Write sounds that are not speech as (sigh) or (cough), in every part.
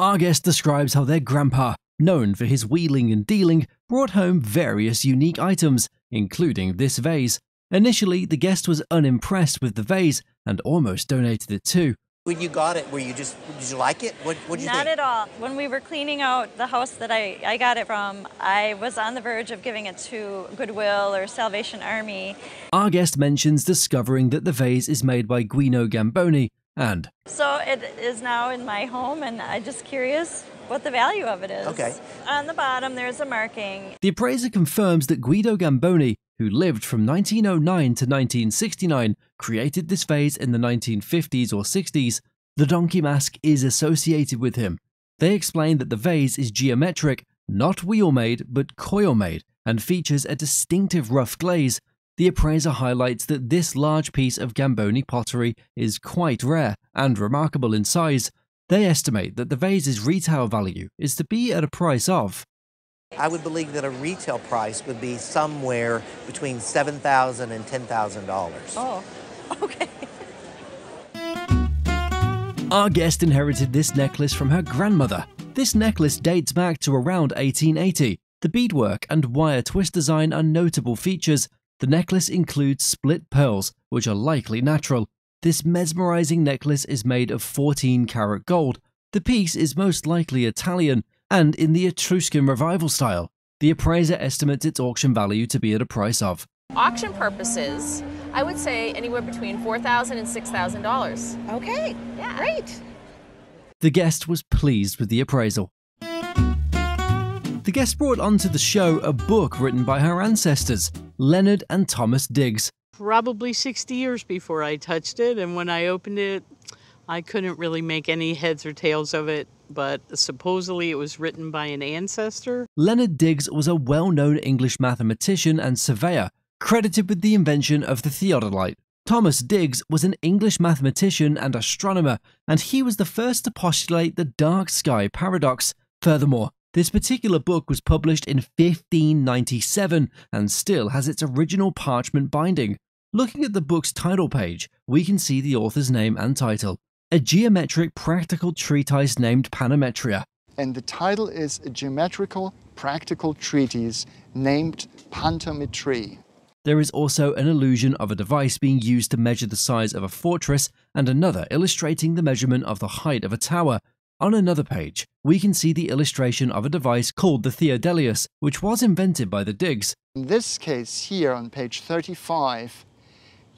Our guest describes how their grandpa, known for his wheeling and dealing, brought home various unique items, including this vase. Initially, the guest was unimpressed with the vase and almost donated it too. When you got it, were you just did you like it? What what did you Not think? at all. When we were cleaning out the house that I, I got it from, I was on the verge of giving it to Goodwill or Salvation Army. Our guest mentions discovering that the vase is made by Guido Gamboni and So it is now in my home, and I'm just curious what the value of it is. Okay. On the bottom, there's a marking. the appraiser confirms that Guido Gamboni, who lived from 1909 to 1969, created this vase in the 1950s or 60s. The donkey mask is associated with him. They explain that the vase is geometric, not wheel made, but coil made, and features a distinctive rough glaze. The appraiser highlights that this large piece of Gamboni pottery is quite rare and remarkable in size. They estimate that the vase's retail value is to be at a price of I would believe that a retail price would be somewhere between seven thousand and ten thousand dollars. Oh, (laughs) okay. Our guest inherited this necklace from her grandmother. This necklace dates back to around 1880. The beadwork and wire twist design are notable features. The necklace includes split pearls, which are likely natural. This mesmerizing necklace is made of 14 karat gold. The piece is most likely Italian and in the Etruscan revival style. The appraiser estimates its auction value to be at a price of auction purposes, I would say anywhere between four thousand and six thousand dollars. Okay, Yeah. great. The guest was pleased with the appraisal. The guest brought onto the show a book written by her ancestors, Leonard and Thomas Digges. probably 60 years before I touched it. And when I opened it, I couldn't really make any heads or tails of it. But supposedly it was written by an ancestor. Leonard Digges was a well known English mathematician and surveyor, credited with the invention of the theodolite. Thomas Digges was an English mathematician and astronomer, and he was the first to postulate the dark sky paradox. Furthermore, this particular book was published in 1597 and still has its original parchment binding. Looking at the book's title page, we can see the author's name and title a geometric practical treatise named Pantometria. and the title is a geometrical practical treatise named Pantometry. There is also an illusion of a device being used to measure the size of a fortress and another illustrating the measurement of the height of a tower. On another page, we can see the illustration of a device called the Theodelitus, which was invented by the Digges. In this case here on page 35,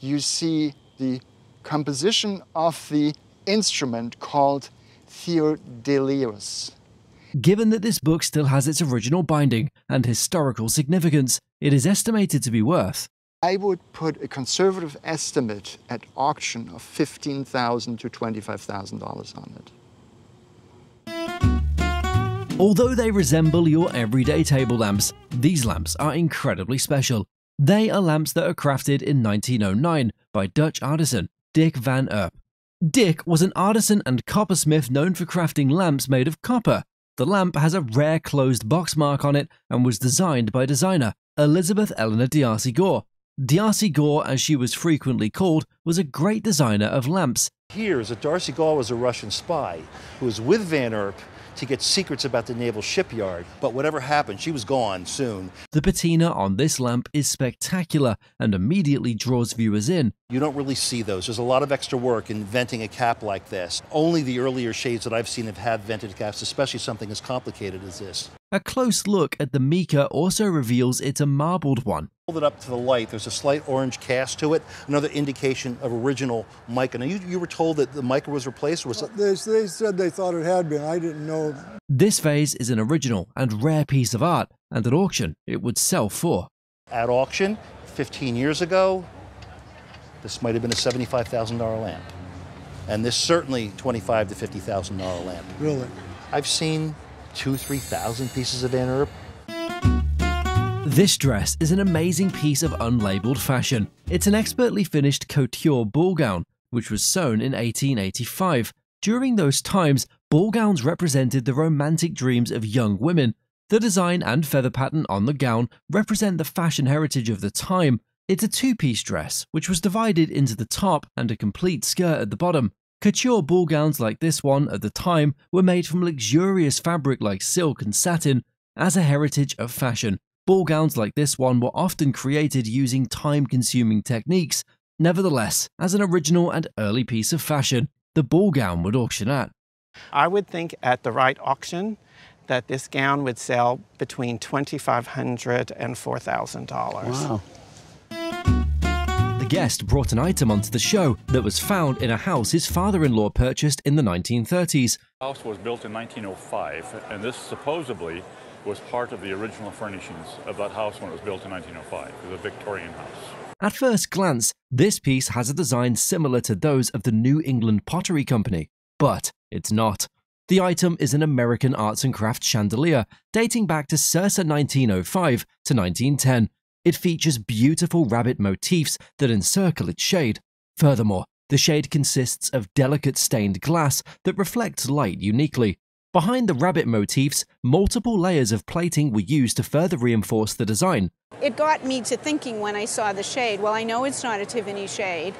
you see the composition of the instrument called Theodelitus. Given that this book still has its original binding and historical significance, it is estimated to be worth I would put a conservative estimate at auction of 15,000 to $25,000 on it. Although they resemble your everyday table lamps, these lamps are incredibly special. They are lamps that are crafted in 1909 by Dutch artisan Dirk van Erp. Dirk was an artisan and coppersmith known for crafting lamps made of copper. The lamp has a rare closed box mark on it and was designed by designer Elizabeth Eleanor D'Arcy Gaw. D'Arcy Gaw, as she was frequently called, was a great designer of lamps. Here's that D'Arcy Gaw was a Russian spy who was with Van Erp to get secrets about the naval shipyard. But whatever happened, she was gone soon. The patina on this lamp is spectacular and immediately draws viewers in. You don't really see those. There's a lot of extra work in venting a cap like this. Only the earlier shades that I've seen have had vented caps, especially something as complicated as this. A close look at the mica also reveals it's a marbled one. Hold it up to the light. There's a slight orange cast to it, another indication of original mica. Now, you, you were told that the mica was replaced, or was it? They, they said they thought it had been. I didn't know. This vase is an original and rare piece of art, and at auction it would sell for. At auction 15 years ago, this might have been a $75,000 lamp. And this certainly 25 to $50,000 lamp. Really. I've seen two, 3,000 pieces of Van Erp. This dress is an amazing piece of unlabeled fashion. It's an expertly finished couture ball gown, which was sewn in 1885. During those times, ball gowns represented the romantic dreams of young women. The design and feather pattern on the gown represent the fashion heritage of the time. It's a two piece dress, which was divided into the top and a complete skirt at the bottom. Couture ball gowns like this one at the time were made from luxurious fabric like silk and satin as a heritage of fashion. Ball gowns like this one were often created using time consuming techniques. Nevertheless, as an original and early piece of fashion, the ball gown would auction at. I would think at the right auction that this gown would sell between $2,500 and $4,000. Wow. Guest brought an item onto the show that was found in a house his father in law purchased in the 1930s. The house was built in 1905, and this supposedly was part of the original furnishings of that house when it was built in 1905. It was a Victorian house. At first glance, this piece has a design similar to those of the New England Pottery Company, but it's not. The item is an American arts and crafts chandelier dating back to circa 1905 to 1910. It features beautiful rabbit motifs that encircle its shade. Furthermore, the shade consists of delicate stained glass that reflects light uniquely. Behind the rabbit motifs, multiple layers of plating were used to further reinforce the design. It got me to thinking when I saw the shade, well, I know it's not a Tiffany shade,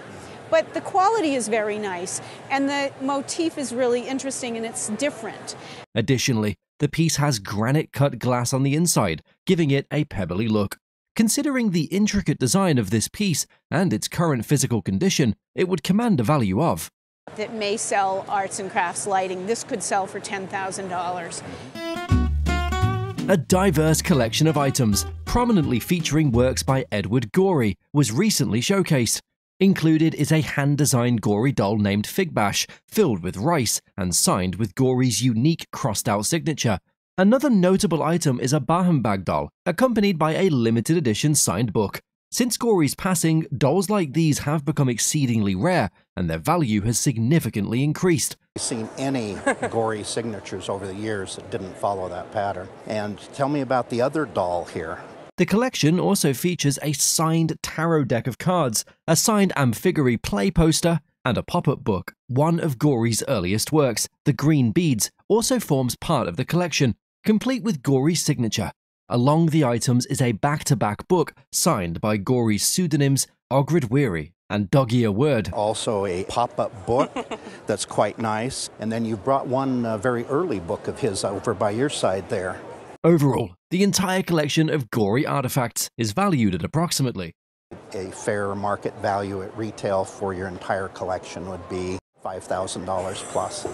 but the quality is very nice and the motif is really interesting and it's different. Additionally, the piece has granite cut glass on the inside, giving it a pebbly look. Considering the intricate design of this piece and its current physical condition, it would command a value of. That may sell arts and crafts lighting. This could sell for $10,000. A diverse collection of items, prominently featuring works by Edward Gorey, was recently showcased. Included is a hand designed Gorey doll named Figbash, filled with rice and signed with Gorey's unique crossed out signature. Another notable item is a Bahumbag doll, accompanied by a limited edition signed book. Since Gorey's passing, dolls like these have become exceedingly rare, and their value has significantly increased. I've seen any (laughs) Gorey signatures over the years that didn't follow that pattern. And tell me about the other doll here. The collection also features a signed tarot deck of cards, a signed Amphigorey play poster, and a pop up book. One of Gorey's earliest works, The Green Beads, also forms part of the collection, complete with Gorey's signature. Along the items is a back to back book signed by Gorey's pseudonyms Ogdred Weary and Dogear Wryde. Also, a pop up book (laughs) that's quite nice. And then you've brought one uh, very early book of his over by your side there. Overall, the entire collection of Gorey artifacts is valued at approximately a fair market value at retail for your entire collection would be $5,000 plus.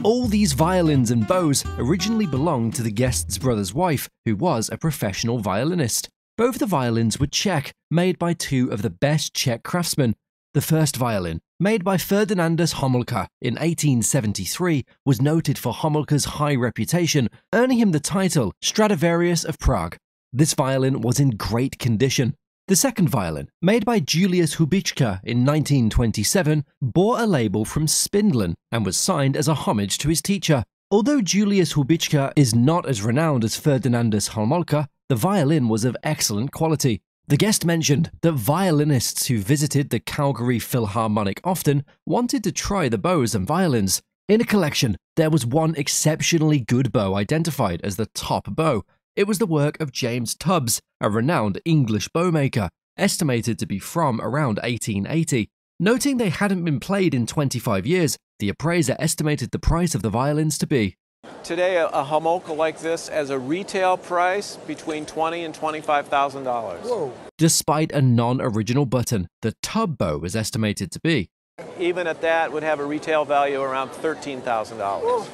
(laughs) All these violins and bows originally belonged to the guest's brother's wife, who was a professional violinist. Both the violins were Czech, made by two of the best Czech craftsmen. The first violin, made by Ferdinandus Homolka in 1873, was noted for Homolka's high reputation, earning him the title Stradivarius of Prague. This violin was in great condition. The second violin, made by Julius Hubička in 1927, bore a label from Spindlen and was signed as a homage to his teacher. Although Julius Hubička is not as renowned as Ferdinandus Homolka, the violin was of excellent quality. The guest mentioned that violinists who visited the Calgary Philharmonic often wanted to try the bows and violins. In a collection, there was one exceptionally good bow identified as the top bow. It was the work of James Tubbs, a renowned English bowmaker, estimated to be from around 1880. Noting they hadn't been played in 25 years, the appraiser estimated the price of the violins to be Today, a, a Homolka like this as a retail price between twenty and twenty-five thousand dollars. Despite a non-original button, the tub bow was estimated to be. Even at that, would have a retail value around thirteen thousand dollars.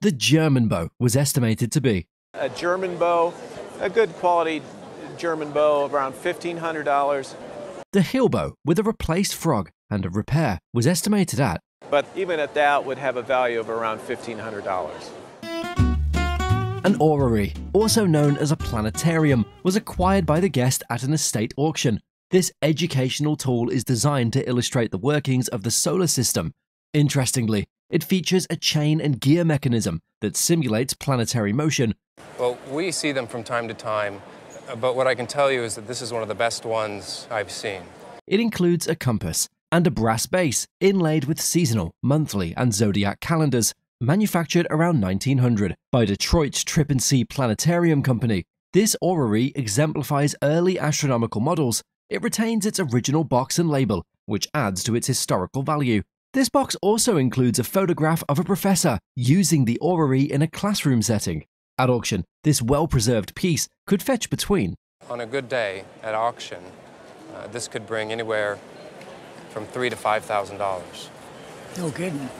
The German bow was estimated to be. A German bow, a good quality German bow, around fifteen hundred dollars. The hill bow with a replaced frog and a repair was estimated at. But even at that, would have a value of around fifteen hundred dollars. An orrery, also known as a planetarium, was acquired by the guest at an estate auction. This educational tool is designed to illustrate the workings of the solar system. Interestingly, it features a chain and gear mechanism that simulates planetary motion. Well, we see them from time to time, but what I can tell you is that this is one of the best ones I've seen. It includes a compass and a brass base inlaid with seasonal, monthly, and zodiac calendars manufactured around 1900 by Detroit's Trippensee Planetarium Company. This orrery exemplifies early astronomical models. It retains its original box and label, which adds to its historical value. This box also includes a photograph of a professor using the orrery in a classroom setting. At auction, this well preserved piece could fetch between. On a good day at auction, uh, this could bring anywhere from three to five thousand dollars. No kidding.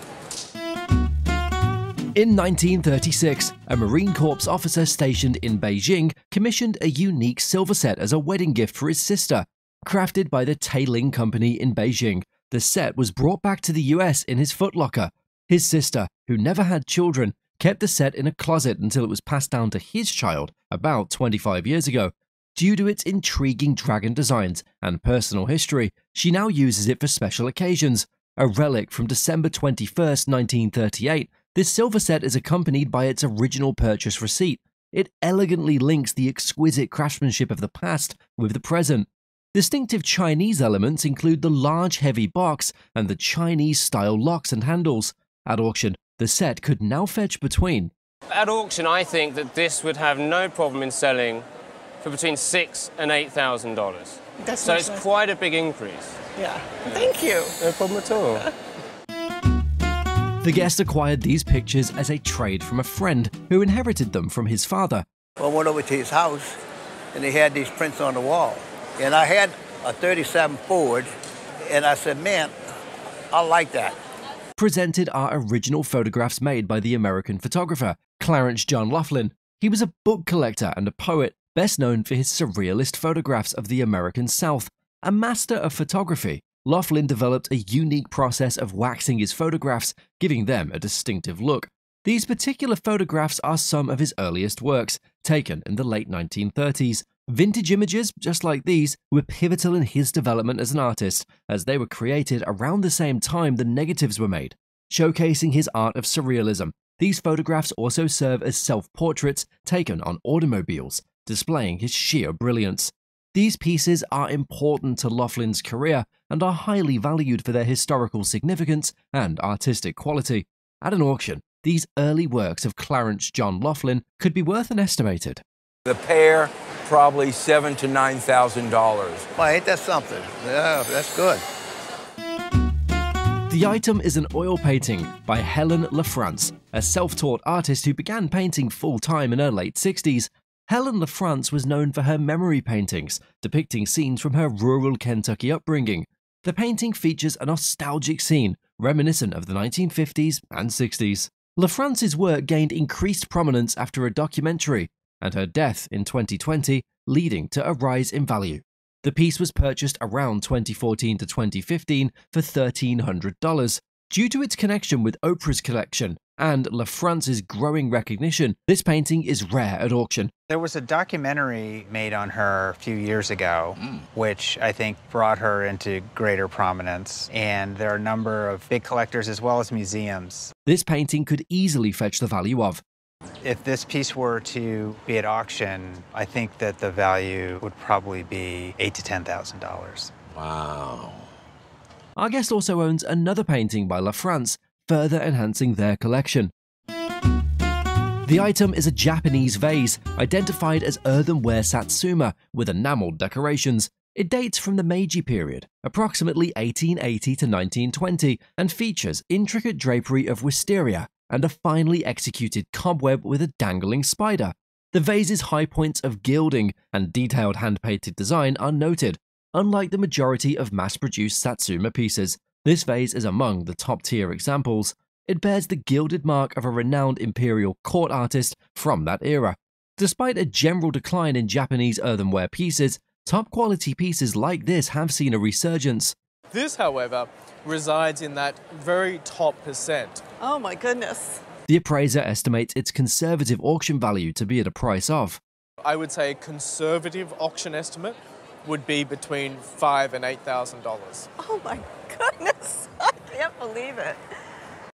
In 1936, a Marine Corps officer stationed in Beijing commissioned a unique silver set as a wedding gift for his sister. Crafted by the Tailing Company in Beijing, the set was brought back to the US in his footlocker. His sister, who never had children, kept the set in a closet until it was passed down to his child about 25 years ago. Due to its intriguing dragon designs and personal history, she now uses it for special occasions. A relic from December 21, 1938, this silver set is accompanied by its original purchase receipt. It elegantly links the exquisite craftsmanship of the past with the present. Distinctive Chinese elements include the large heavy box and the Chinese style locks and handles. At auction, the set could now fetch between. At auction, I think that this would have no problem in selling for between six and eight thousand dollars. So it's quite a big increase. Yeah. Thank you. No problem at all. The guest acquired these pictures as a trade from a friend who inherited them from his father. Well, I went over to his house and they had these prints on the wall. And I had a 37 Ford and I said, man, I like that. Presented are original photographs made by the American photographer Clarence John Laughlin. He was a book collector and a poet, best known for his surrealist photographs of the American South. A master of photography, Laughlin developed a unique process of waxing his photographs, giving them a distinctive look. These particular photographs are some of his earliest works, taken in the late 1930s. Vintage images, just like these, were pivotal in his development as an artist, as they were created around the same time the negatives were made. Showcasing his art of surrealism, these photographs also serve as self portraits taken on automobiles, displaying his sheer brilliance. These pieces are important to Laughlin's career and are highly valued for their historical significance and artistic quality. At an auction, these early works of Clarence John Laughlin could be worth an estimated. The pair, probably seven to nine thousand dollars. Well, ain't that something? Yeah, that's good. The item is an oil painting by Helen LaFrance, a self taught artist who began painting full time in her late 60s. Helen LaFrance was known for her memory paintings, depicting scenes from her rural Kentucky upbringing. The painting features a nostalgic scene reminiscent of the 1950s and 60s. LaFrance's work gained increased prominence after a documentary and her death in 2020, leading to a rise in value. The piece was purchased around 2014 to 2015 for $1,300. Due to its connection with Oprah's collection and LaFrance's growing recognition, this painting is rare at auction. There was a documentary made on her a few years ago, hmm. which I think brought her into greater prominence. And there are a number of big collectors as well as museums. This painting could easily fetch the value of If this piece were to be at auction, I think that the value would probably be eight to ten thousand dollars. Wow. Our guest also owns another painting by La France, further enhancing their collection. The item is a Japanese vase, identified as earthenware satsuma with enameled decorations. It dates from the Meiji period, approximately 1880 to 1920, and features intricate drapery of wisteria and a finely executed cobweb with a dangling spider. The vase's high points of gilding and detailed hand-painted design are noted. Unlike the majority of mass-produced Satsuma pieces, this vase is among the top-tier examples. It bears the gilded mark of a renowned imperial court artist from that era. Despite a general decline in Japanese earthenware pieces, top-quality pieces like this have seen a resurgence. This, however, resides in that very top percent. Oh my goodness. The appraiser estimates its conservative auction value to be at a price of. I would say a conservative auction estimate would be between five and eight thousand dollars. Oh my goodness. (laughs) I can't believe it.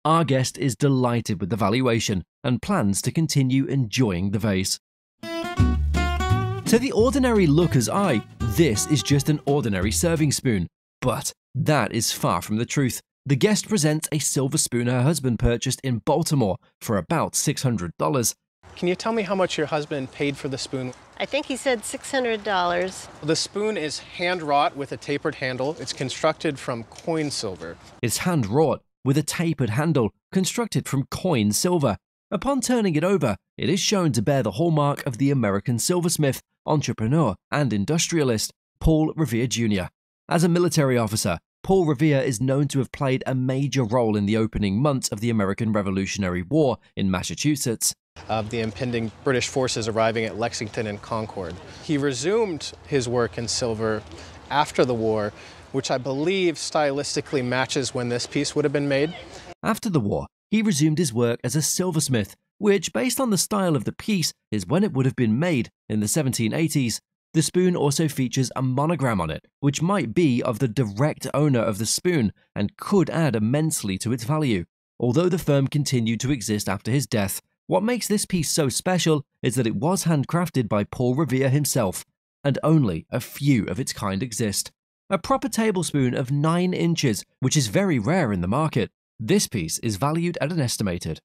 Our guest is delighted with the valuation and plans to continue enjoying the vase. To the ordinary looker's eye, this is just an ordinary serving spoon. But that is far from the truth. The guest presents a silver spoon her husband purchased in Baltimore for about $600. Can you tell me how much your husband paid for the spoon? I think he said $600. The spoon is hand wrought with a tapered handle. It's constructed from coin silver. It's hand wrought with a tapered handle constructed from coin silver. Upon turning it over, it is shown to bear the hallmark of the American silversmith, entrepreneur, and industrialist, Paul Revere Jr. As a military officer, Paul Revere is known to have played a major role in the opening months of the American Revolutionary War in Massachusetts. Of the impending British forces arriving at Lexington and Concord. He resumed his work in silver after the war, which I believe stylistically matches when this piece would have been made. After the war, he resumed his work as a silversmith, which, based on the style of the piece, is when it would have been made in the 1780s. The spoon also features a monogram on it, which might be of the direct owner of the spoon and could add immensely to its value. Although the firm continued to exist after his death, what makes this piece so special is that it was handcrafted by Paul Revere himself, and only a few of its kind exist. A proper tablespoon of 9 inches, which is very rare in the market. This piece is valued at an estimated.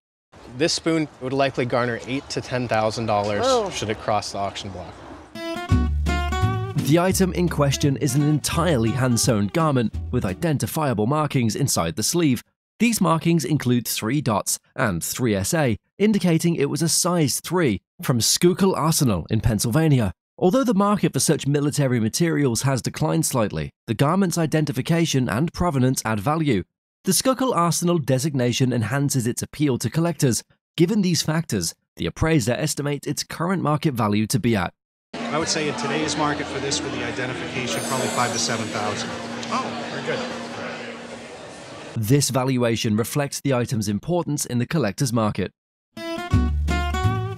This spoon would likely garner eight to ten thousand dollars Oh. should it cross the auction block. The item in question is an entirely hand sewn garment with identifiable markings inside the sleeve. These markings include three dots and 3SA, indicating it was a size 3 from Schuylkill Arsenal in Pennsylvania. Although the market for such military materials has declined slightly, the garment's identification and provenance add value. The Schuylkill Arsenal designation enhances its appeal to collectors. Given these factors, the appraiser estimates its current market value to be at I would say in today's market for this with the identification, probably five to 7,000. Oh, very good. This valuation reflects the item's importance in the collector's market.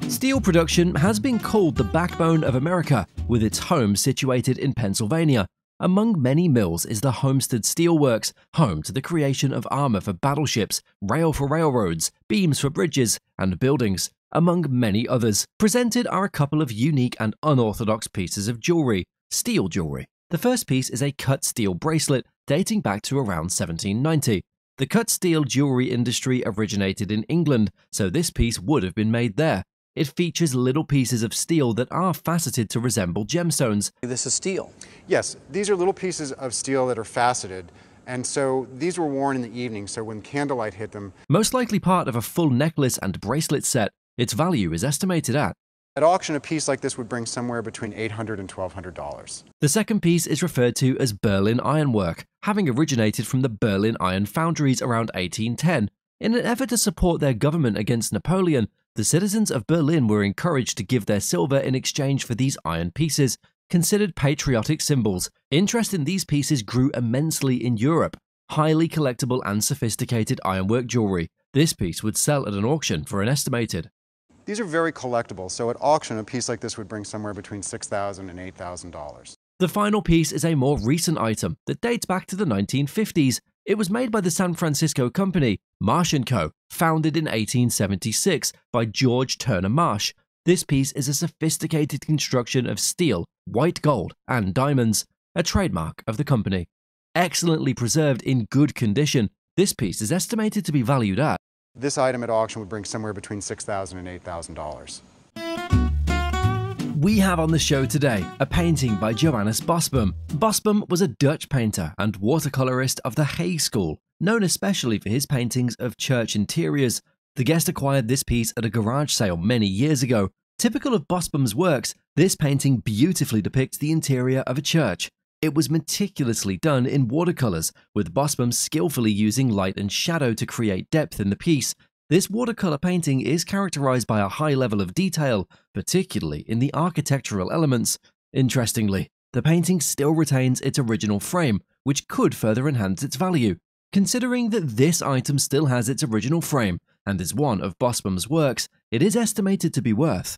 Steel production has been called the backbone of America, with its home situated in Pennsylvania. Among many mills is the Homestead Steel Works, home to the creation of armor for battleships, rail for railroads, beams for bridges, and buildings, among many others. Presented are a couple of unique and unorthodox pieces of jewelry, steel jewelry. The first piece is a cut steel bracelet dating back to around 1790. The cut steel jewelry industry originated in England, so this piece would have been made there. It features little pieces of steel that are faceted to resemble gemstones. This is steel. Yes, these are little pieces of steel that are faceted. And so these were worn in the evening, so when candlelight hit them. Most likely part of a full necklace and bracelet set, its value is estimated at. At auction, a piece like this would bring somewhere between $800 and $1,200. The second piece is referred to as Berlin Ironwork, having originated from the Berlin Iron Foundries around 1810. In an effort to support their government against Napoleon, the citizens of Berlin were encouraged to give their silver in exchange for these iron pieces, considered patriotic symbols. Interest in these pieces grew immensely in Europe. Highly collectible and sophisticated ironwork jewelry. This piece would sell at an auction for an estimated. These are very collectible, so at auction, a piece like this would bring somewhere between $6,000 and $8,000. The final piece is a more recent item that dates back to the 1950s. It was made by the San Francisco company Marsh & Co., founded in 1876 by George Turner Marsh. This piece is a sophisticated construction of steel, white gold, and diamonds, a trademark of the company. Excellently preserved in good condition, this piece is estimated to be valued at This item at auction would bring somewhere between $6,000 and $8,000. We have on the show today a painting by Johannes Bosboom. Bosboom was a Dutch painter and watercolorist of the Hague School, known especially for his paintings of church interiors. The guest acquired this piece at a garage sale many years ago. Typical of Bosboom's works, this painting beautifully depicts the interior of a church. It was meticulously done in watercolors, with Bosboom skillfully using light and shadow to create depth in the piece. This watercolor painting is characterized by a high level of detail, particularly in the architectural elements. Interestingly, the painting still retains its original frame, which could further enhance its value. Considering that this item still has its original frame and is one of Bosboom's works, it is estimated to be worth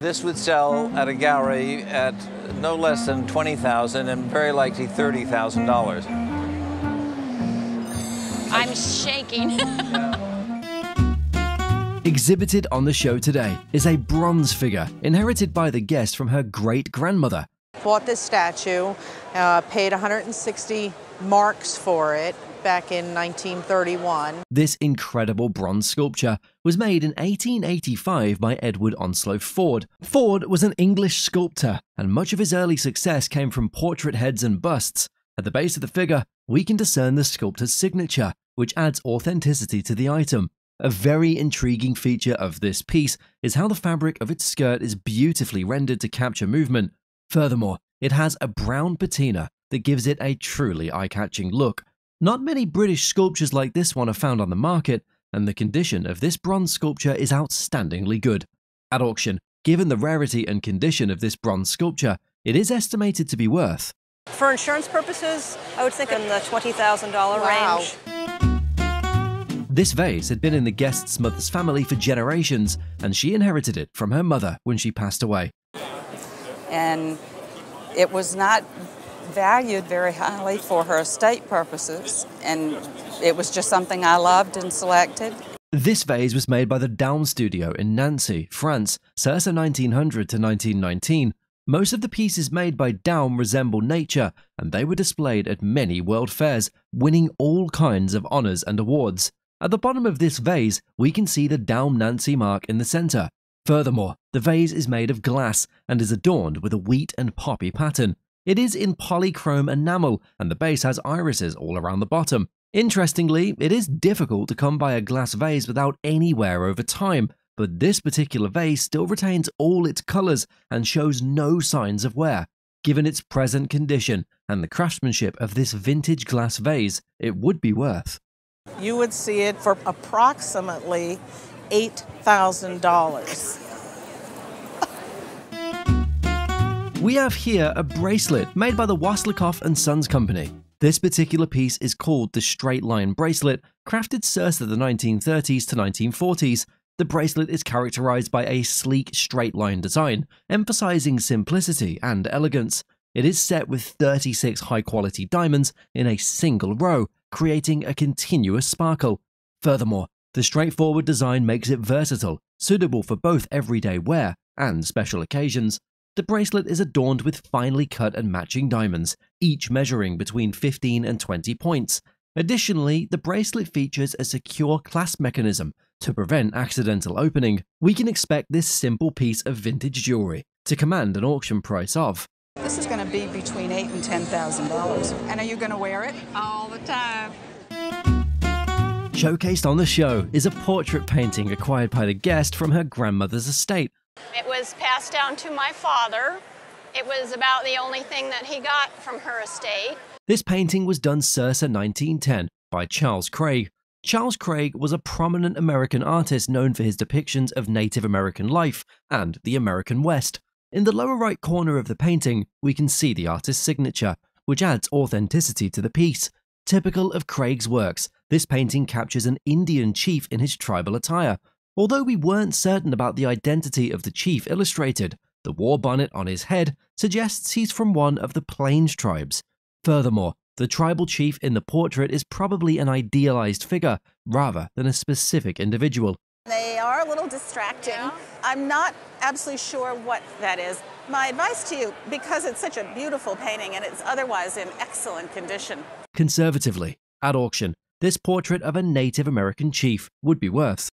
This would sell at a gallery at no less than 20,000 and very likely $30,000. I'm shaking. (laughs) Exhibited on the show today is a bronze figure inherited by the guest from her great grandmother. Bought this statue, uh, paid 160 marks for it. Back in 1931. This incredible bronze sculpture was made in 1885 by Edward Onslow Ford. Ford was an English sculptor, and much of his early success came from portrait heads and busts. At the base of the figure, we can discern the sculptor's signature, which adds authenticity to the item. A very intriguing feature of this piece is how the fabric of its skirt is beautifully rendered to capture movement. Furthermore, it has a brown patina that gives it a truly eye catching look. Not many British sculptures like this one are found on the market, and the condition of this bronze sculpture is outstandingly good. At auction, given the rarity and condition of this bronze sculpture, it is estimated to be worth. For insurance purposes, I would think in the $20,000 wow. range. This vase had been in the guest's mother's family for generations, and she inherited it from her mother when she passed away. And it was not valued very highly for her estate purposes, and it was just something I loved and selected. This vase was made by the Daum Studio in Nancy, France, circa 1900 to 1919. Most of the pieces made by Daum resemble nature, and they were displayed at many world fairs, winning all kinds of honours and awards. At the bottom of this vase, we can see the Daum Nancy mark in the centre. Furthermore, the vase is made of glass and is adorned with a wheat and poppy pattern. It is in polychrome enamel, and the base has irises all around the bottom. Interestingly, it is difficult to come by a glass vase without any wear over time, but this particular vase still retains all its colours and shows no signs of wear. Given its present condition and the craftsmanship of this vintage glass vase, it would be worth. You would see it for approximately $8,000. We have here a bracelet made by the Waslikoff and Sons Company. This particular piece is called the Straight Line Bracelet, crafted circa the 1930s to 1940s. The bracelet is characterized by a sleek straight line design, emphasizing simplicity and elegance. It is set with 36 high quality diamonds in a single row, creating a continuous sparkle. Furthermore, the straightforward design makes it versatile, suitable for both everyday wear and special occasions. The bracelet is adorned with finely cut and matching diamonds, each measuring between 15 and 20 points. Additionally, the bracelet features a secure clasp mechanism to prevent accidental opening. We can expect this simple piece of vintage jewelry to command an auction price of This is going to be between eight and ten thousand dollars. And are you going to wear it all the time? Showcased on the show is a portrait painting acquired by the guest from her grandmother's estate. It was passed down to my father. It was about the only thing that he got from her estate. This painting was done circa 1910 by Charles Craig. Charles Craig was a prominent American artist known for his depictions of Native American life and the American West. In the lower right corner of the painting, we can see the artist's signature, which adds authenticity to the piece. Typical of Craig's works, this painting captures an Indian chief in his tribal attire. Although we weren't certain about the identity of the chief illustrated, the war bonnet on his head suggests he's from one of the Plains tribes. Furthermore, the tribal chief in the portrait is probably an idealized figure rather than a specific individual. They are a little distracting. Yeah. I'm not absolutely sure what that is. My advice to you, because it's such a beautiful painting and it's otherwise in excellent condition. Conservatively, at auction, this portrait of a Native American chief would be worth.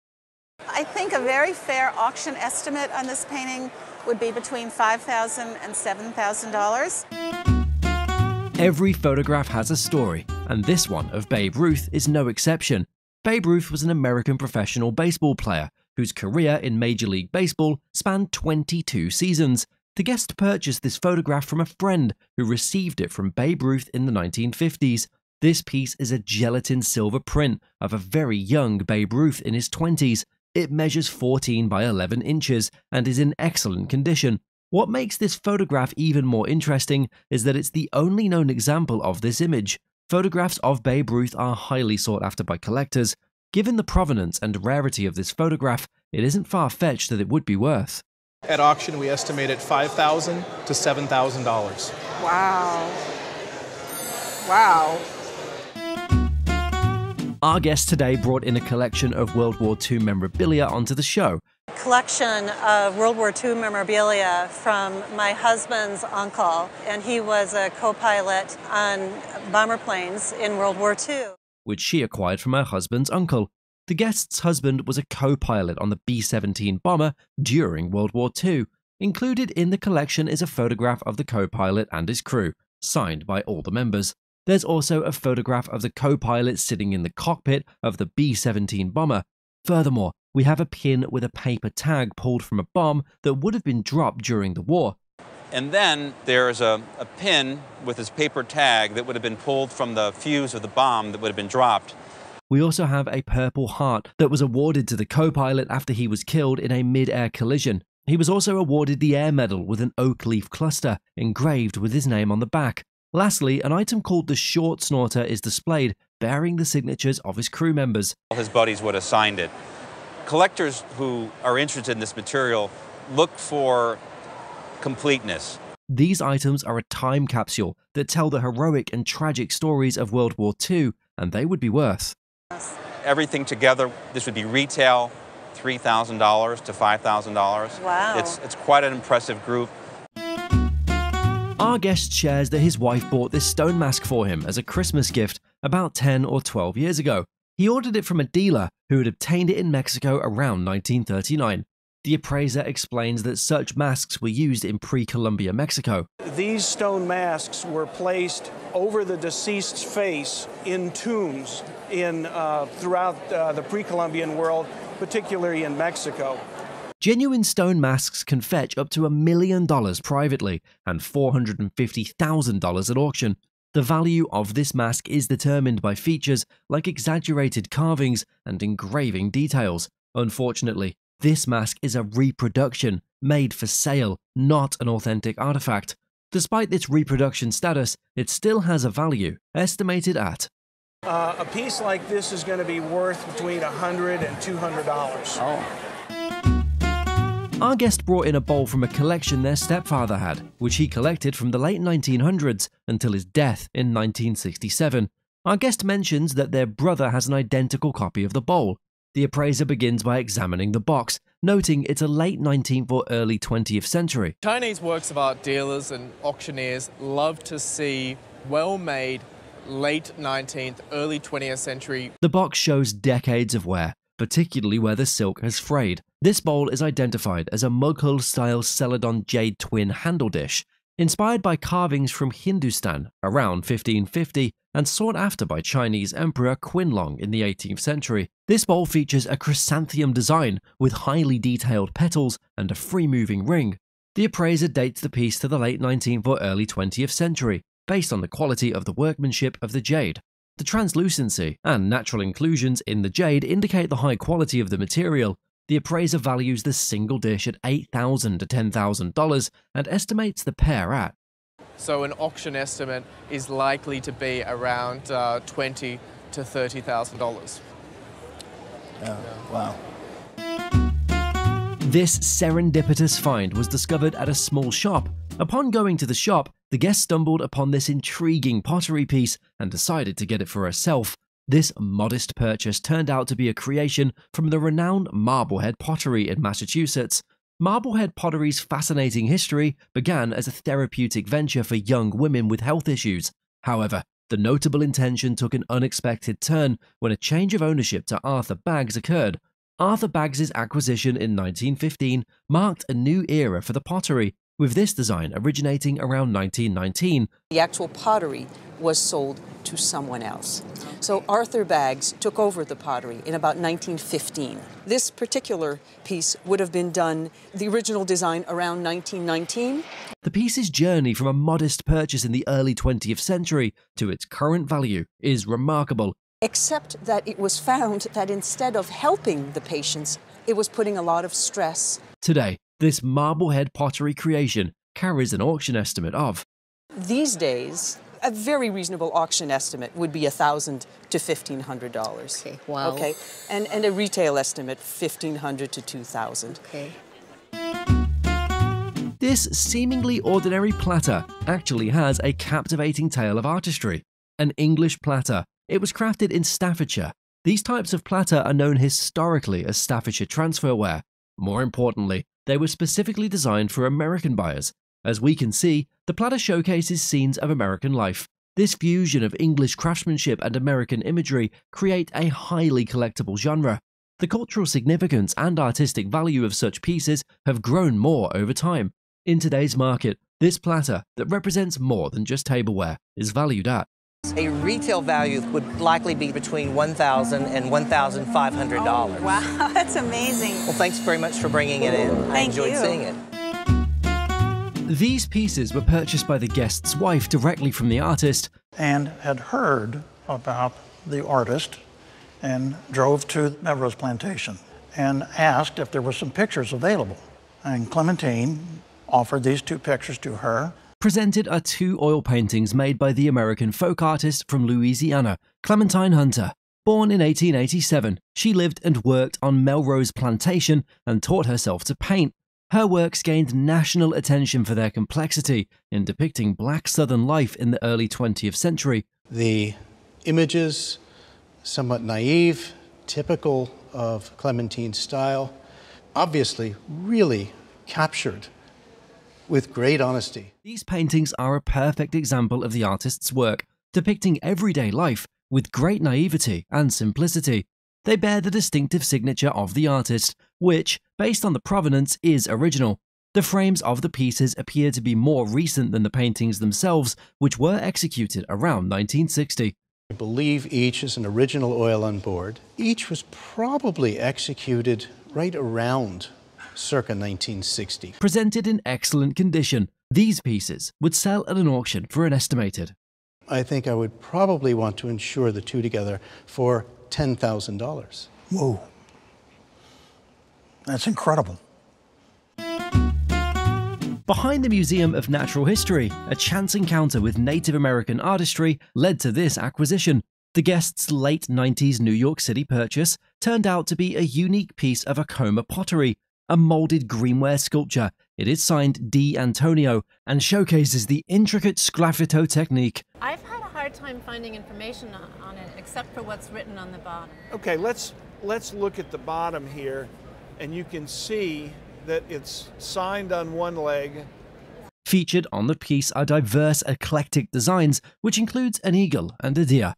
I think a very fair auction estimate on this painting would be between $5,000 and $7,000. Every photograph has a story, and this one of Babe Ruth is no exception. Babe Ruth was an American professional baseball player whose career in Major League Baseball spanned 22 seasons. The guest purchased this photograph from a friend who received it from Babe Ruth in the 1950s. This piece is a gelatin silver print of a very young Babe Ruth in his 20s. It measures 14 by 11 inches and is in excellent condition. What makes this photograph even more interesting is that it's the only known example of this image. Photographs of Babe Ruth are highly sought after by collectors. Given the provenance and rarity of this photograph, it isn't far fetched that it would be worth. At auction, we estimate it 5,000 to $7,000. Wow. Wow. Our guest today brought in a collection of World War II memorabilia onto the show. Collection of World War II memorabilia from my husband's uncle, and he was a co pilot on bomber planes in World War II. which she acquired from her husband's uncle. The guest's husband was a co pilot on the B 17 bomber during World War II. Included in the collection is a photograph of the co pilot and his crew, signed by all the members. There's also a photograph of the co pilot sitting in the cockpit of the B 17 bomber. Furthermore, we have a pin with a paper tag pulled from a bomb that would have been dropped during the war. And then there's a, a pin with this paper tag that would have been pulled from the fuse of the bomb that would have been dropped. We also have a Purple Heart that was awarded to the co pilot after he was killed in a mid air collision. He was also awarded the Air Medal with an oak leaf cluster engraved with his name on the back. Lastly, an item called the Short Snorter is displayed, bearing the signatures of his crew members. All his buddies would have signed it. Collectors who are interested in this material look for completeness. These items are a time capsule that tell the heroic and tragic stories of World War II, and they would be worth. Everything together, this would be retail $3,000 to $5,000. Wow. It's, it's quite an impressive group. Our guest shares that his wife bought this stone mask for him as a Christmas gift about 10 or 12 years ago. He ordered it from a dealer who had obtained it in Mexico around 1939. The appraiser explains that such masks were used in pre Columbia Mexico. These stone masks were placed over the deceased's face in tombs in, uh, throughout uh, the pre Columbian world, particularly in Mexico. Genuine stone masks can fetch up to a million dollars privately and $450,000 at auction. The value of this mask is determined by features like exaggerated carvings and engraving details. Unfortunately, this mask is a reproduction made for sale, not an authentic artifact. Despite its reproduction status, it still has a value, estimated at Uh, a piece like this is going to be worth between $100 and $200. Oh. Our guest brought in a bowl from a collection their stepfather had, which he collected from the late 1900s until his death in 1967. Our guest mentions that their brother has an identical copy of the bowl. The appraiser begins by examining the box, noting it's a late 19th or early 20th century. Chinese works of art dealers and auctioneers love to see well made, late 19th, early 20th century. The box shows decades of wear, particularly where the silk has frayed. This bowl is identified as a Mughal style Celadon jade twin handle dish, inspired by carvings from Hindustan around 1550 and sought after by Chinese Emperor Qianlong in the 18th century. This bowl features a chrysanthemum design with highly detailed petals and a free moving ring. The appraiser dates the piece to the late 19th or early 20th century, based on the quality of the workmanship of the jade. The translucency and natural inclusions in the jade indicate the high quality of the material. The appraiser values the single dish at 8,000 to $10,000 and estimates the pair at. So an auction estimate is likely to be around uh, twenty to thirty thousand dollars. Oh, wow. This serendipitous find was discovered at a small shop. Upon going to the shop, the guest stumbled upon this intriguing pottery piece and decided to get it for herself. This modest purchase turned out to be a creation from the renowned Marblehead Pottery in Massachusetts. Marblehead Pottery's fascinating history began as a therapeutic venture for young women with health issues. However, the notable intention took an unexpected turn when a change of ownership to Arthur Baggs occurred. Arthur Baggs's acquisition in 1915 marked a new era for the pottery, with this design originating around 1919. The actual pottery was sold to someone else. So Arthur Baggs took over the pottery in about 1915. This particular piece would have been done, the original design, around 1919. The piece's journey from a modest purchase in the early 20th century to its current value is remarkable. Except that it was found that instead of helping the patients, it was putting a lot of stress. Today, this Marblehead pottery creation carries an auction estimate of These days, a very reasonable auction estimate would be 1,000 to $1,500. Okay, wow. Okay, and, and a retail estimate, 1,500 to 2,000. Okay. This seemingly ordinary platter actually has a captivating tale of artistry. An English platter. It was crafted in Staffordshire. These types of platter are known historically as Staffordshire transferware. More importantly, they were specifically designed for American buyers. As we can see, the platter showcases scenes of American life. This fusion of English craftsmanship and American imagery create a highly collectible genre. The cultural significance and artistic value of such pieces have grown more over time. In today's market, this platter, that represents more than just tableware, is valued at a retail value would likely be between $1,000 and $1,500. Oh, wow, (laughs) that's amazing. Well, thanks very much for bringing it in. Thank I enjoyed you. seeing it. These pieces were purchased by the guest's wife directly from the artist and had heard about the artist and drove to Melrose Plantation and asked if there were some pictures available. And Clementine offered these two pictures to her. Presented are two oil paintings made by the American folk artist from Louisiana, Clementine Hunter. Born in 1887, she lived and worked on Melrose Plantation and taught herself to paint. Her works gained national attention for their complexity in depicting black Southern life in the early 20th century. The images, somewhat naive, typical of Clementine's style, obviously really captured with great honesty. These paintings are a perfect example of the artist's work, depicting everyday life with great naivety and simplicity. They bear the distinctive signature of the artist, which, based on the provenance, is original. The frames of the pieces appear to be more recent than the paintings themselves, which were executed around 1960. I believe each is an original oil on board. Each was probably executed right around circa 1960. Presented in excellent condition, these pieces would sell at an auction for an estimated. I think I would probably want to insure the two together for $10,000. Whoa. That's incredible. Behind the Museum of Natural History, a chance encounter with Native American artistry led to this acquisition. The guest's late 90s New York City purchase turned out to be a unique piece of Acoma pottery, a molded greenware sculpture. It is signed D. Antonio and showcases the intricate sgraffito technique. I've had a hard time finding information on, on it except for what's written on the bottom. Okay, let's let's look at the bottom here, and you can see that it's signed on one leg. Featured on the piece are diverse eclectic designs, which includes an eagle and a deer.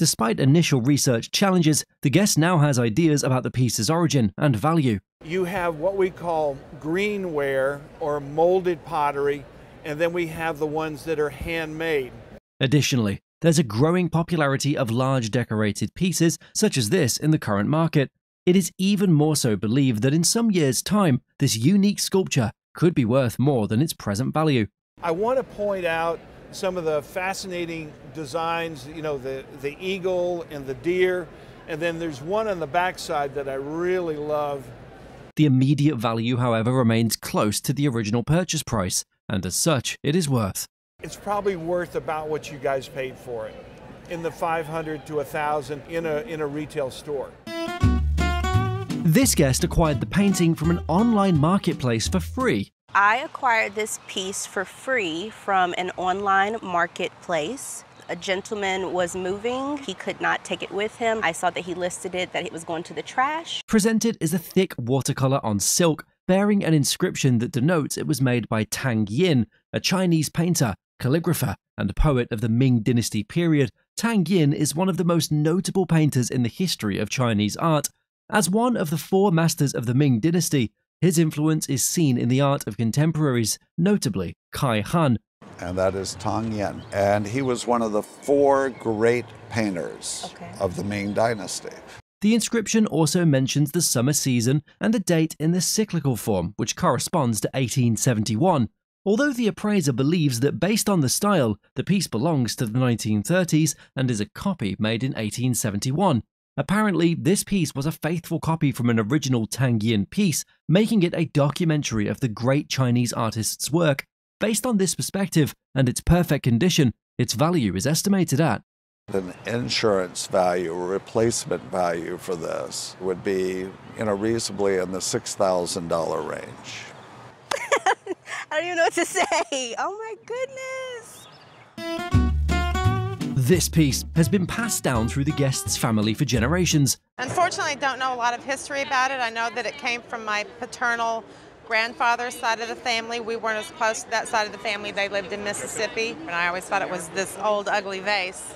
Despite initial research challenges, the guest now has ideas about the piece's origin and value. You have what we call greenware or molded pottery, and then we have the ones that are handmade. Additionally, there's a growing popularity of large decorated pieces such as this in the current market. It is even more so believed that in some years' time, this unique sculpture could be worth more than its present value. I want to point out some of the fascinating designs, you know, the, the eagle and the deer. And then there's one on the backside that I really love. The immediate value, however, remains close to the original purchase price, and as such, it is worth. It's probably worth about what you guys paid for it, in the 500 to 1,000 in a in a retail store. This guest acquired the painting from an online marketplace for free. I acquired this piece for free from an online marketplace. A gentleman was moving. He could not take it with him. I saw that he listed it that it was going to the trash. Presented is a thick watercolor on silk bearing an inscription that denotes it was made by Tang Yin, a Chinese painter, calligrapher, and poet of the Ming Dynasty period. Tang Yin is one of the most notable painters in the history of Chinese art. As one of the four masters of the Ming Dynasty, his influence is seen in the art of contemporaries, notably Kai Han. And that is Tang Yin. And he was one of the four great painters okay. of the Ming Dynasty. The inscription also mentions the summer season and the date in the cyclical form, which corresponds to 1871. Although the appraiser believes that based on the style, the piece belongs to the 1930s and is a copy made in 1871. Apparently, this piece was a faithful copy from an original Tang Yin piece, making it a documentary of the great Chinese artist's work. Based on this perspective and its perfect condition, its value is estimated at an insurance value, replacement value for this would be, you know, reasonably in the six thousand dollar range. (laughs) I don't even know what to say. Oh my goodness. This piece has been passed down through the guest's family for generations. Unfortunately, I don't know a lot of history about it. I know that it came from my paternal grandfather's side of the family. We weren't as close to that side of the family. They lived in Mississippi, and I always thought it was this old, ugly vase.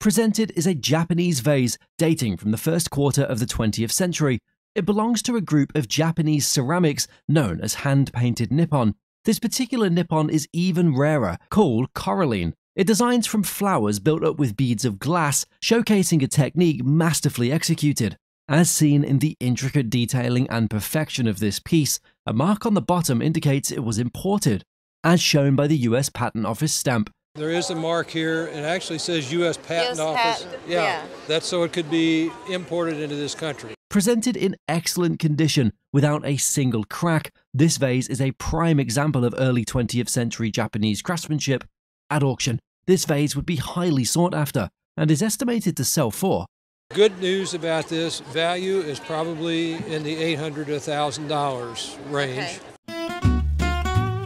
Presented is a Japanese vase dating from the first quarter of the 20th century. It belongs to a group of Japanese ceramics known as hand painted nippon. This particular nippon is even rarer, called coralene. It designs from flowers built up with beads of glass, showcasing a technique masterfully executed. As seen in the intricate detailing and perfection of this piece, a mark on the bottom indicates it was imported, as shown by the US Patent Office stamp. There is a mark here. It actually says U.S. Patent US Office. patent, yeah, yeah. that's so it could be imported into this country. Presented in excellent condition without a single crack, this vase is a prime example of early 20th century Japanese craftsmanship. At auction, this vase would be highly sought after and is estimated to sell for Good news about this value is probably in the 800 to $1,000 range.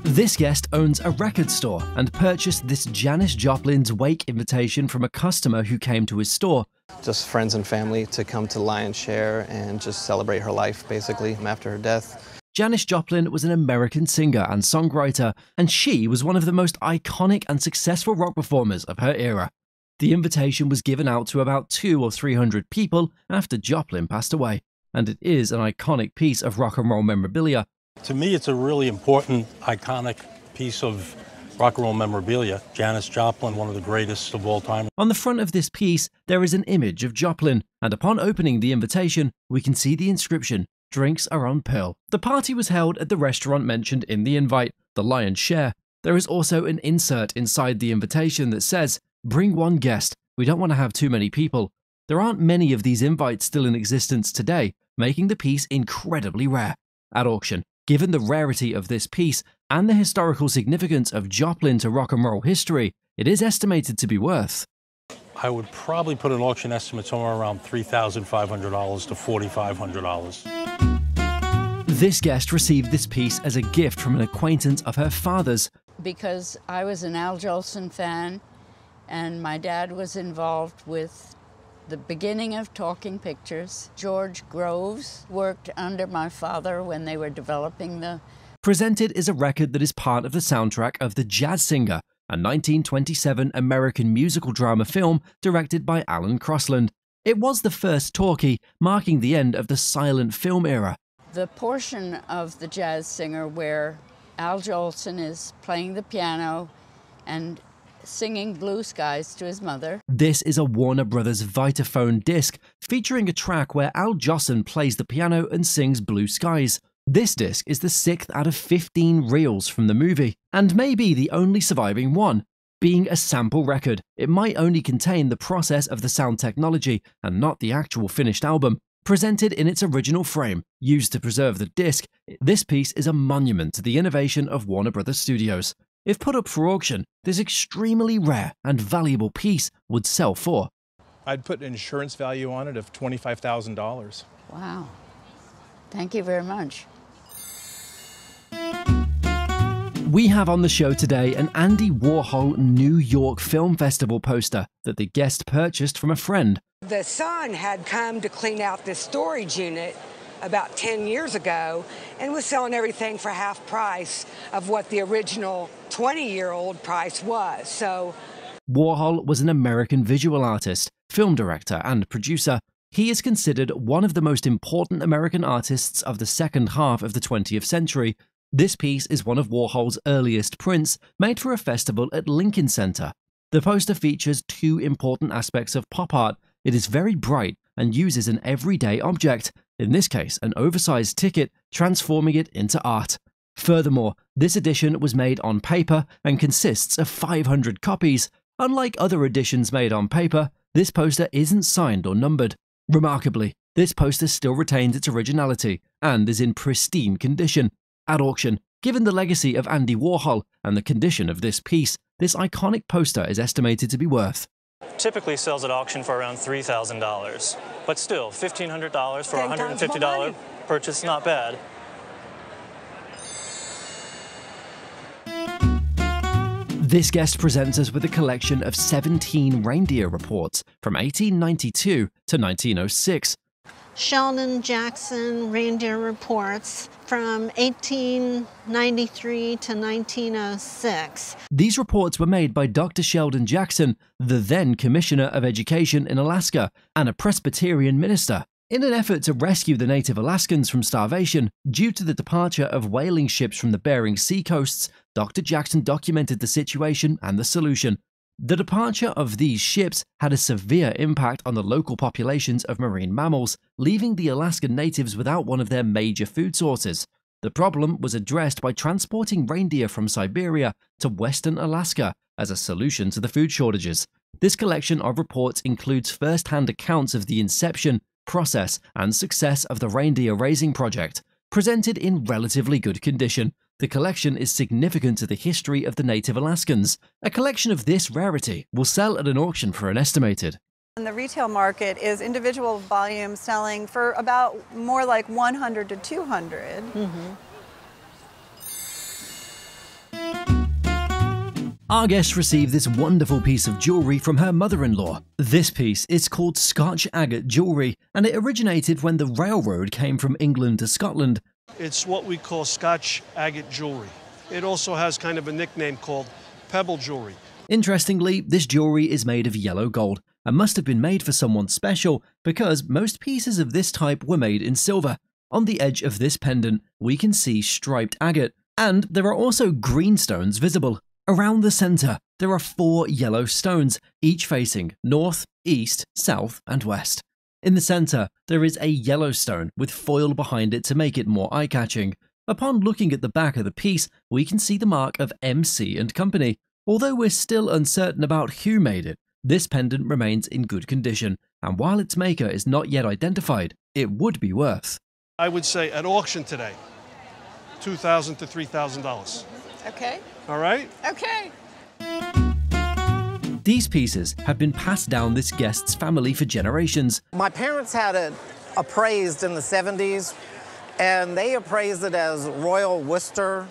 This guest owns a record store and purchased this Janis Joplin's wake invitation from a customer who came to his store. Just friends and family to come to Lion's Share and just celebrate her life, basically, after her death. Janis Joplin was an American singer and songwriter, and she was one of the most iconic and successful rock performers of her era. The invitation was given out to about two or three hundred people after Joplin passed away, and it is an iconic piece of rock and roll memorabilia. To me, it's a really important, iconic piece of rock and roll memorabilia. Janis Joplin, one of the greatest of all time. On the front of this piece, there is an image of Joplin, and upon opening the invitation, we can see the inscription Drinks are on Pearl. The party was held at the restaurant mentioned in the invite, the Lion's Share. There is also an insert inside the invitation that says, Bring one guest. We don't want to have too many people. There aren't many of these invites still in existence today, making the piece incredibly rare. At auction, given the rarity of this piece and the historical significance of Joplin to rock and roll history, it is estimated to be worth I would probably put an auction estimate somewhere around $3,500 to $4,500. This guest received this piece as a gift from an acquaintance of her father's. because I was an Al Jolson fan, and my dad was involved with the beginning of Talking Pictures. George Groves worked under my father when they were developing the. Presented is a record that is part of the soundtrack of The Jazz Singer, a 1927 American musical drama film directed by Alan Crosland. It was the first talkie, marking the end of the silent film era. The portion of the jazz singer where Al Jolson is playing the piano and singing Blue Skies to his mother. This is a Warner Brothers Vitaphone disc featuring a track where Al Jolson plays the piano and sings Blue Skies. This disc is the sixth out of 15 reels from the movie, and may be the only surviving one. Being a sample record, it might only contain the process of the sound technology and not the actual finished album. Presented in its original frame, used to preserve the disc, this piece is a monument to the innovation of Warner Brothers Studios. If put up for auction, this extremely rare and valuable piece would sell for I'd put an insurance value on it of $25,000. Wow. Thank you very much. We have on the show today an Andy Warhol New York Film Festival poster that the guest purchased from a friend. The son had come to clean out this storage unit about 10 years ago and was selling everything for half price of what the original 20 year old price was. So Warhol was an American visual artist, film director, and producer. He is considered one of the most important American artists of the second half of the 20th century. This piece is one of Warhol's earliest prints, made for a festival at Lincoln Center. The poster features two important aspects of pop art. It is very bright and uses an everyday object, in this case, an oversized ticket, transforming it into art. Furthermore, this edition was made on paper and consists of 500 copies. Unlike other editions made on paper, this poster isn't signed or numbered. Remarkably, this poster still retains its originality and is in pristine condition. At auction, given the legacy of Andy Warhol and the condition of this piece, this iconic poster is estimated to be worth. Typically sells at auction for around $3,000. But still, $1,500 for a Ten times more $150 money. purchase, not bad. This guest presents us with a collection of 17 reindeer reports from 1892 to 1906. Sheldon Jackson reindeer reports from 1893 to 1906. These reports were made by Dr. Sheldon Jackson, the then Commissioner of Education in Alaska and a Presbyterian minister. In an effort to rescue the native Alaskans from starvation due to the departure of whaling ships from the Bering Sea coasts, Dr. Jackson documented the situation and the solution. The departure of these ships had a severe impact on the local populations of marine mammals, leaving the Alaskan natives without one of their major food sources. The problem was addressed by transporting reindeer from Siberia to western Alaska as a solution to the food shortages. This collection of reports includes first hand accounts of the inception, process, and success of the reindeer raising project, presented in relatively good condition. The collection is significant to the history of the native Alaskans. A collection of this rarity will sell at an auction for an estimated In the retail market is individual volumes selling for about more like 100 to 200. Mm-hmm. Our guest received this wonderful piece of jewelry from her mother in law. This piece is called Scotch agate jewelry, and it originated when the railroad came from England to Scotland. It's what we call Scotch agate jewelry. It also has kind of a nickname called pebble jewelry. Interestingly, this jewelry is made of yellow gold and must have been made for someone special because most pieces of this type were made in silver. On the edge of this pendant, we can see striped agate, and there are also green stones visible. Around the center, there are four yellow stones, each facing north, east, south, and west. In the center, there is a yellow stone with foil behind it to make it more eye-catching. Upon looking at the back of the piece, we can see the mark of MC and Company. Although we're still uncertain about who made it, this pendant remains in good condition, and while its maker is not yet identified, it would be worth. I would say at auction today, 2,000 to $3,000. Okay. All right? Okay. These pieces have been passed down this guest's family for generations. My parents had it appraised in the 70s, and they appraised it as Royal Worcester.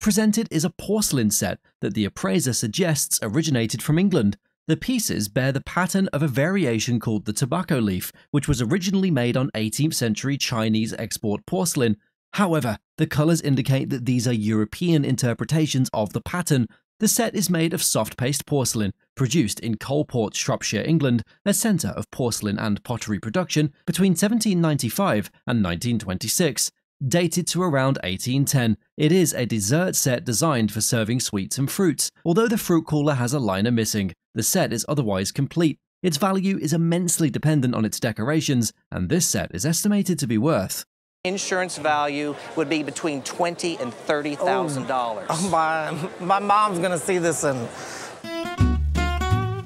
Presented is a porcelain set that the appraiser suggests originated from England. The pieces bear the pattern of a variation called the tobacco leaf, which was originally made on 18th century Chinese export porcelain. However, the colours indicate that these are European interpretations of the pattern. The set is made of soft paste porcelain, produced in Coalport, Shropshire, England, a centre of porcelain and pottery production between 1795 and 1926. Dated to around 1810, it is a dessert set designed for serving sweets and fruits. Although the fruit cooler has a liner missing, the set is otherwise complete. Its value is immensely dependent on its decorations, and this set is estimated to be worth Insurance value would be between twenty and thirty thousand dollars. Oh my! My mom's gonna see this and.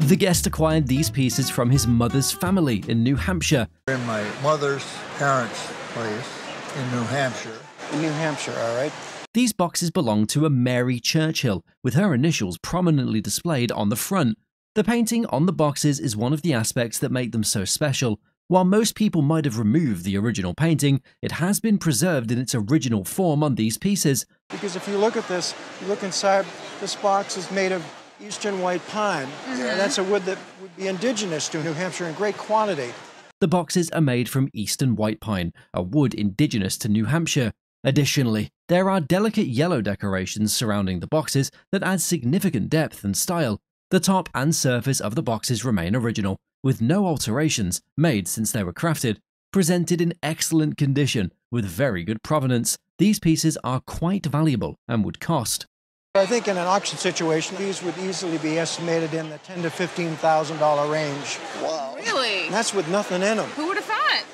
The guest acquired these pieces from his mother's family in New Hampshire. In my mother's parents' place in New Hampshire. In New Hampshire, all right. These boxes belong to a Mary Churchill, with her initials prominently displayed on the front. The painting on the boxes is one of the aspects that make them so special. While most people might have removed the original painting, it has been preserved in its original form on these pieces. Because if you look at this, you look inside, this box is made of eastern white pine. Mm-hmm. And that's a wood that would be indigenous to New Hampshire in great quantity. The boxes are made from eastern white pine, a wood indigenous to New Hampshire. Additionally, there are delicate yellow decorations surrounding the boxes that add significant depth and style. The top and surface of the boxes remain original, with no alterations made since they were crafted. Presented in excellent condition with very good provenance, these pieces are quite valuable and would cost. I think in an auction situation, these would easily be estimated in the ten to fifteen thousand dollar range. Wow. Really? And that's with nothing in them. Who would have thought?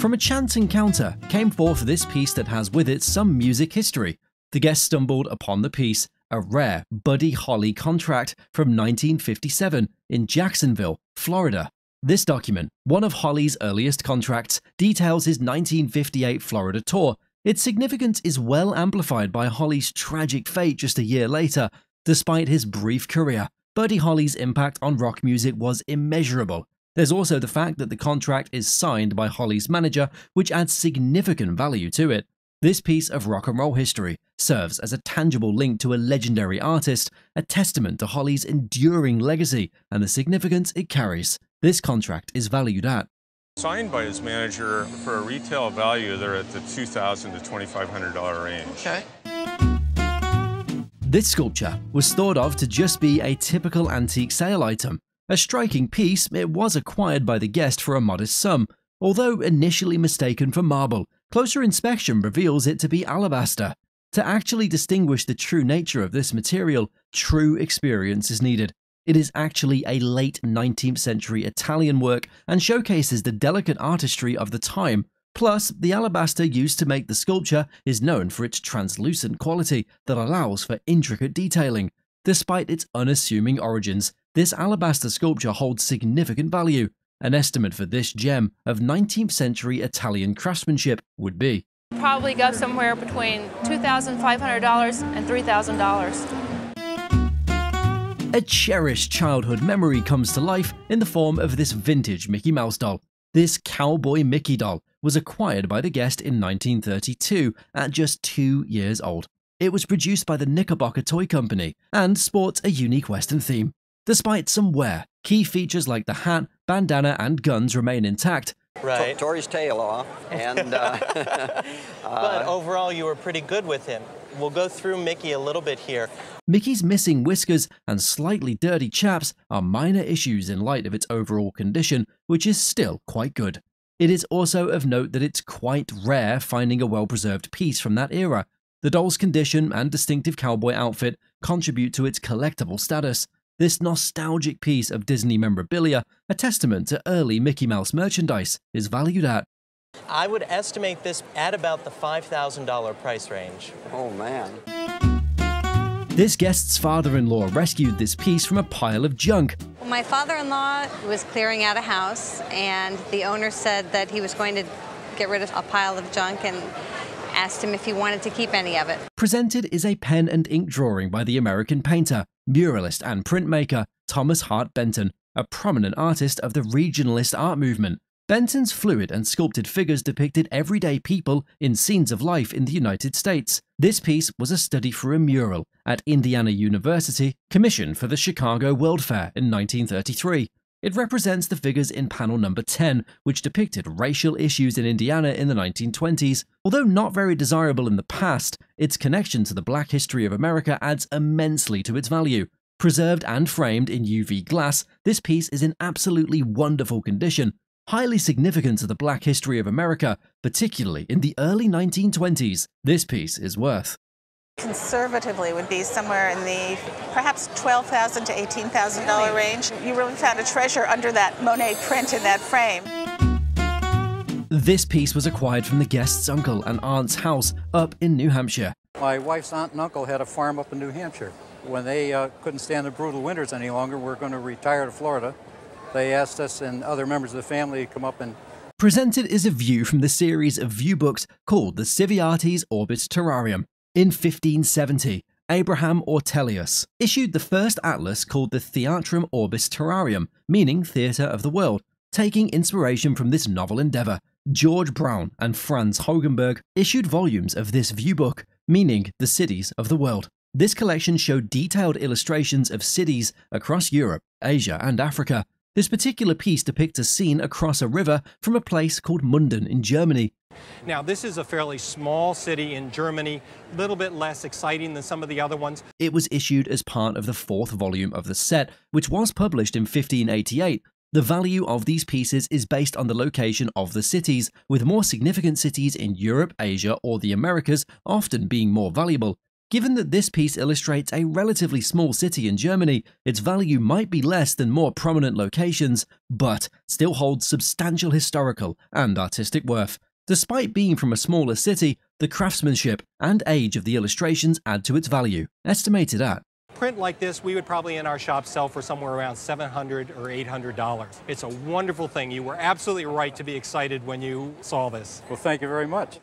From a chance encounter came forth this piece that has with it some music history. The guest stumbled upon the piece, a rare Buddy Holly contract from 1957 in Jacksonville, Florida. This document, one of Holly's earliest contracts, details his 1958 Florida tour. Its significance is well amplified by Holly's tragic fate just a year later. Despite his brief career, Buddy Holly's impact on rock music was immeasurable. There's also the fact that the contract is signed by Holly's manager, which adds significant value to it. This piece of rock and roll history serves as a tangible link to a legendary artist, a testament to Holly's enduring legacy and the significance it carries. This contract is valued at Signed by his manager for a retail value, they're at the 2,000 to $2,500 range. Okay. This sculpture was thought of to just be a typical antique sale item. A striking piece, it was acquired by the guest for a modest sum, although initially mistaken for marble. Closer inspection reveals it to be alabaster. To actually distinguish the true nature of this material, true experience is needed. It is actually a late 19th century Italian work and showcases the delicate artistry of the time. Plus, the alabaster used to make the sculpture is known for its translucent quality that allows for intricate detailing. Despite its unassuming origins, this alabaster sculpture holds significant value. An estimate for this gem of 19th century Italian craftsmanship would be Probably go somewhere between $2,500 and $3,000. A cherished childhood memory comes to life in the form of this vintage Mickey Mouse doll. This cowboy Mickey doll was acquired by the guest in 1932 at just two years old. It was produced by the Knickerbocker Toy Company and sports a unique Western theme. Despite some wear, key features like the hat, bandana, and guns remain intact. Right. Tore his tail off, and. (laughs) Uh, but overall, you were pretty good with him. We'll go through Mickey a little bit here. Mickey's missing whiskers and slightly dirty chaps are minor issues in light of its overall condition, which is still quite good. It is also of note that it's quite rare finding a well preserved piece from that era. The doll's condition and distinctive cowboy outfit contribute to its collectible status. This nostalgic piece of Disney memorabilia, a testament to early Mickey Mouse merchandise, is valued at I would estimate this at about the $5,000 price range. Oh, man. This guest's father in law rescued this piece from a pile of junk. Well, my father in law was clearing out a house, and the owner said that he was going to get rid of a pile of junk and asked him if he wanted to keep any of it. Presented is a pen and ink drawing by the American painter, muralist, and printmaker Thomas Hart Benton, a prominent artist of the regionalist art movement. Benton's fluid and sculpted figures depicted everyday people in scenes of life in the United States. This piece was a study for a mural at Indiana University, commissioned for the Chicago World Fair in 1933. It represents the figures in panel number 10, which depicted racial issues in Indiana in the 1920s. Although not very desirable in the past, its connection to the black history of America adds immensely to its value. Preserved and framed in UV glass, this piece is in absolutely wonderful condition, highly significant to the black history of America, particularly in the early 1920s. This piece is worth. Conservatively would be somewhere in the perhaps 12,000 to $18,000 range. You really found a treasure under that Monet print in that frame. This piece was acquired from the guest's uncle and aunt's house up in New Hampshire. My wife's aunt and uncle had a farm up in New Hampshire. When they uh, couldn't stand the brutal winters any longer, we're going to retire to Florida. They asked us and other members of the family to come up and Presented is a view from the series of view books called the Civitates Orbis Terrarum. In 1570, Abraham Ortelius issued the first atlas called the Theatrum Orbis Terrarum, meaning Theatre of the World. Taking inspiration from this novel endeavor, George Brown and Franz Hogenberg issued volumes of this view book, meaning the cities of the world. This collection showed detailed illustrations of cities across Europe, Asia, and Africa. This particular piece depicts a scene across a river from a place called Munden in Germany. Now, this is a fairly small city in Germany, a little bit less exciting than some of the other ones. It was issued as part of the fourth volume of the set, which was published in 1588. The value of these pieces is based on the location of the cities, with more significant cities in Europe, Asia, or the Americas often being more valuable. Given that this piece illustrates a relatively small city in Germany, its value might be less than more prominent locations, but still holds substantial historical and artistic worth. Despite being from a smaller city, the craftsmanship and age of the illustrations add to its value, estimated at print like this, we would probably in our shop sell for somewhere around 700 or $800. It's a wonderful thing. You were absolutely right to be excited when you saw this. Well, thank you very much.